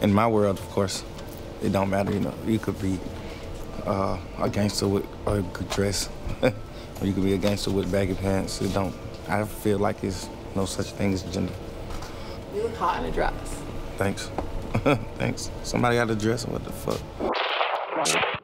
in my world, of course, it don't matter. You know, you could be uh, a gangster with a good dress, or you could be a gangster with baggy pants. It don't. I feel like there's no such thing as gender. You look hot in a dress. Thanks. Thanks. Somebody got a dress. What the fuck?